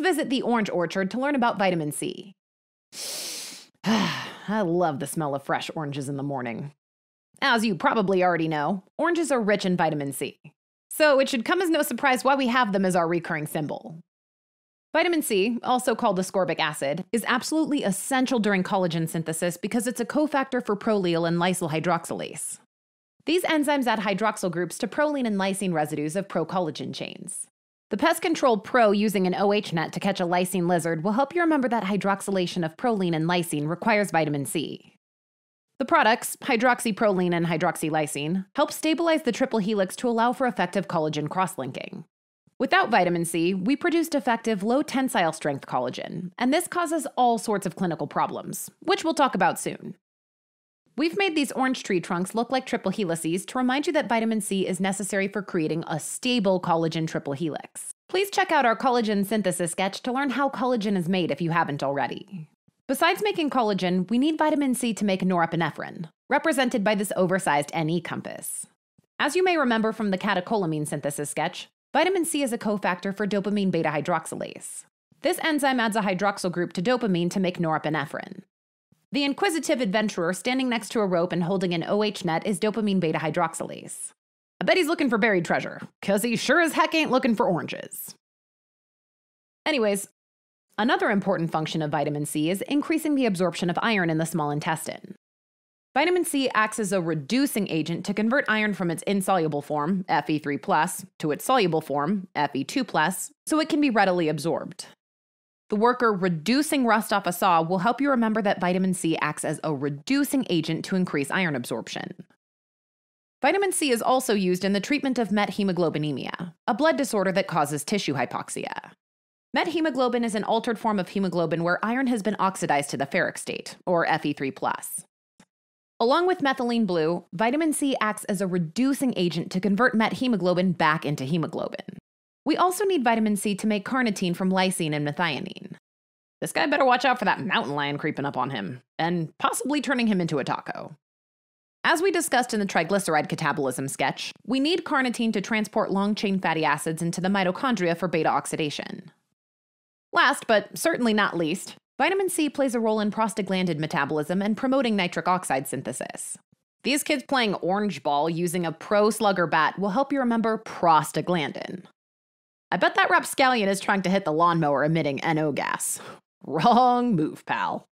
visit the orange orchard to learn about vitamin C. I love the smell of fresh oranges in the morning. As you probably already know, oranges are rich in vitamin C. So it should come as no surprise why we have them as our recurring symbol. Vitamin C, also called ascorbic acid, is absolutely essential during collagen synthesis because it's a cofactor for prolyl and lysyl hydroxylase. These enzymes add hydroxyl groups to proline and lysine residues of procollagen chains. The pest control Pro using an OH net to catch a lysine lizard will help you remember that hydroxylation of proline and lysine requires vitamin C. The products, hydroxyproline and hydroxylysine, help stabilize the triple helix to allow for effective collagen cross-linking. Without vitamin C, we produced effective low tensile strength collagen, and this causes all sorts of clinical problems, which we'll talk about soon. We've made these orange tree trunks look like triple helices to remind you that vitamin C is necessary for creating a stable collagen triple helix. Please check out our collagen synthesis sketch to learn how collagen is made if you haven't already. Besides making collagen, we need vitamin C to make norepinephrine, represented by this oversized Ne compass. As you may remember from the catecholamine synthesis sketch, vitamin C is a cofactor for dopamine beta hydroxylase. This enzyme adds a hydroxyl group to dopamine to make norepinephrine. The inquisitive adventurer standing next to a rope and holding an OH net is dopamine beta hydroxylase. I bet he's looking for buried treasure, because he sure as heck ain't looking for oranges. Anyways, Another important function of vitamin C is increasing the absorption of iron in the small intestine. Vitamin C acts as a reducing agent to convert iron from its insoluble form, Fe3, to its soluble form, Fe2, so it can be readily absorbed. The worker reducing rust off a saw will help you remember that vitamin C acts as a reducing agent to increase iron absorption. Vitamin C is also used in the treatment of methemoglobinemia, a blood disorder that causes tissue hypoxia. Methemoglobin is an altered form of hemoglobin where iron has been oxidized to the ferric state, or Fe3. Along with methylene blue, vitamin C acts as a reducing agent to convert methemoglobin back into hemoglobin. We also need vitamin C to make carnitine from lysine and methionine. This guy better watch out for that mountain lion creeping up on him, and possibly turning him into a taco. As we discussed in the triglyceride catabolism sketch, we need carnitine to transport long chain fatty acids into the mitochondria for beta oxidation. Last, but certainly not least, vitamin C plays a role in prostaglandin metabolism and promoting nitric oxide synthesis. These kids playing orange ball using a pro slugger bat will help you remember prostaglandin. I bet that rapscallion is trying to hit the lawnmower emitting NO gas. Wrong move, pal.